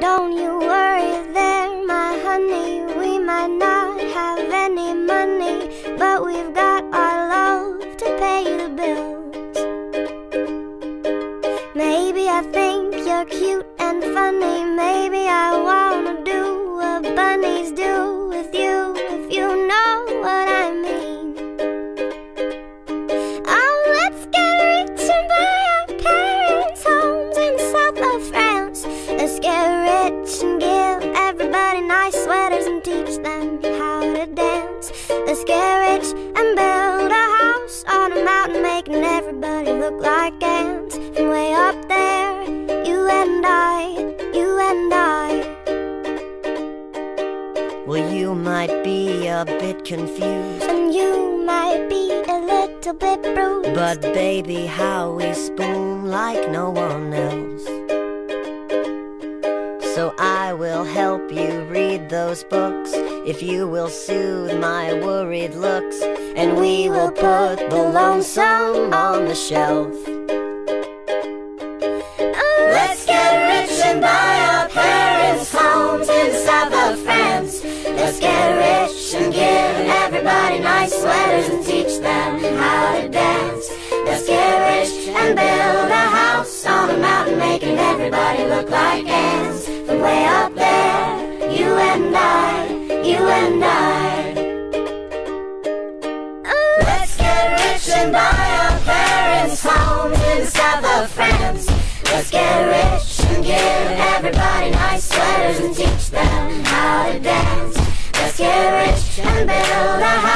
don't you worry there, my honey. We might not have any money, but we've got our love to pay the bills. Maybe I think you're cute and funny. Maybe I wanna do what bunnies do get rich and give everybody nice sweaters and teach them how to dance. Let's get rich and build a house on a mountain, making everybody look like ants. From way up there, you and I, you and I. Well, you might be a bit confused. And you might be a little bit bruised. But baby, how we spoon like no one else. Will help you read those books if you will soothe my worried looks, and we will put the lonesome on the shelf. Let's get rich and buy our parents' homes in the south of France. Let's get rich and give everybody nice sweaters and teach them how to dance. Let's get rich and build a house on a mountain, making everybody look like way up there, you and I, you and I. Oh, let's get rich and buy our parents' homes in the south of France. Let's get rich and give everybody nice sweaters and teach them how to dance. Let's get rich and build a house